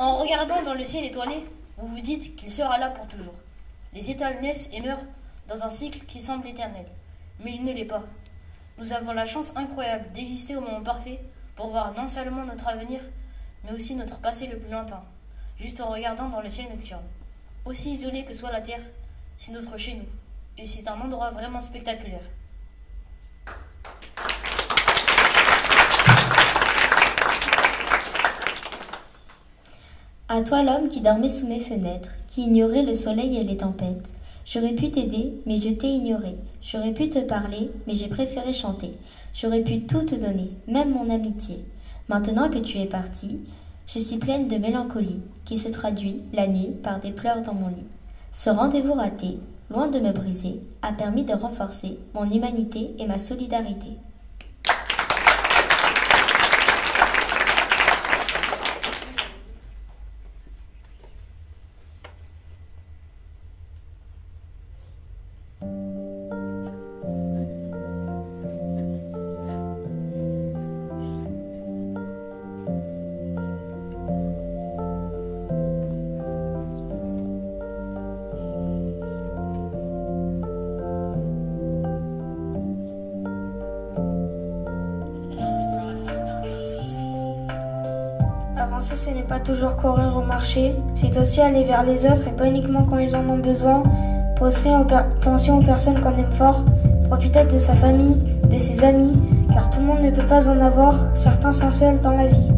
En regardant dans le ciel étoilé, vous vous dites qu'il sera là pour toujours. Les étoiles naissent et meurent dans un cycle qui semble éternel. Mais il ne l'est pas. Nous avons la chance incroyable d'exister au moment parfait pour voir non seulement notre avenir, mais aussi notre passé le plus lointain, juste en regardant dans le ciel nocturne. Aussi isolé que soit la Terre, c'est notre chez nous, et c'est un endroit vraiment spectaculaire. À toi l'homme qui dormait sous mes fenêtres, qui ignorait le soleil et les tempêtes. J'aurais pu t'aider, mais je t'ai ignoré. J'aurais pu te parler, mais j'ai préféré chanter. J'aurais pu tout te donner, même mon amitié. Maintenant que tu es parti, je suis pleine de mélancolie, qui se traduit, la nuit, par des pleurs dans mon lit. Ce rendez-vous raté, loin de me briser, a permis de renforcer mon humanité et ma solidarité. Ce n'est pas toujours courir au marché, c'est aussi aller vers les autres et pas uniquement quand ils en ont besoin. Penser aux, personnes qu'on aime fort, profiter de sa famille, de ses amis, car tout le monde ne peut pas en avoir, certains sont seuls dans la vie.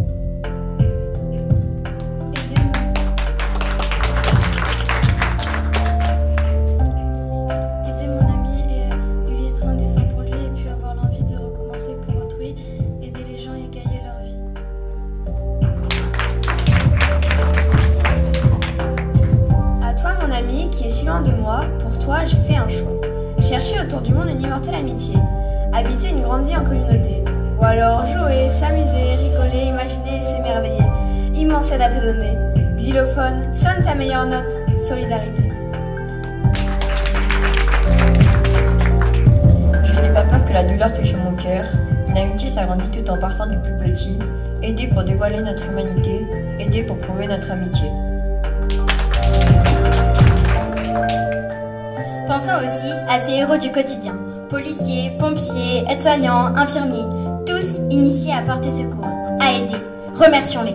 J'ai fait un choix. Chercher autour du monde une immortelle amitié. Habiter une grande vie en communauté. Ou alors jouer, s'amuser, rigoler, imaginer s'émerveiller. Immense aide à te donner. Xylophone, sonne ta meilleure note. Solidarité. Je n'ai pas peur que la douleur touche mon cœur. Une amitié s'agrandit tout en partant du plus petit. Aider pour dévoiler notre humanité. Aider pour prouver notre amitié. Pensons aussi à ces héros du quotidien. Policiers, pompiers, aides-soignants, infirmiers. Tous initiés à porter secours, à aider. Remercions-les.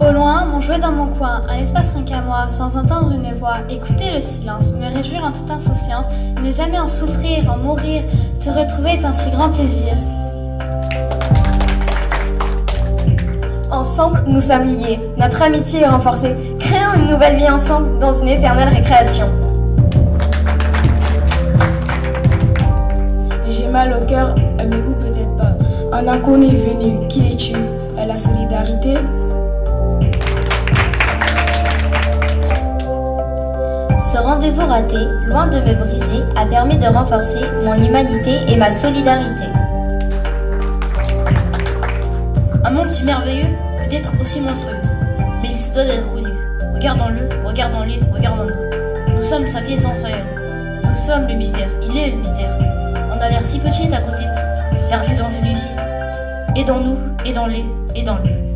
Au loin, mon jouet dans mon coin, un espace rien qu'à moi, sans entendre une voix, écouter le silence, me réjouir en toute insouciance, ne jamais en souffrir, en mourir, te retrouver est un si grand plaisir. Ensemble, nous sommes liés. Notre amitié est renforcée. Créons une nouvelle vie ensemble dans une éternelle récréation. J'ai mal au cœur, mais vous peut-être pas. Un inconnu est venu, qui es-tu? À la solidarité? Ce rendez-vous raté, loin de me briser, a permis de renforcer mon humanité et ma solidarité. Un monde si merveilleux peut être aussi monstrueux, mais il se doit d'être connu. Regardons-le, regardons-les, regardons-nous. Nous sommes sa pièce sensorielle. Nous sommes le mystère. Il est le mystère. On a l'air si petit à côté, perdu dans celui-ci. Aidons-nous, aidons-les, aidons-le.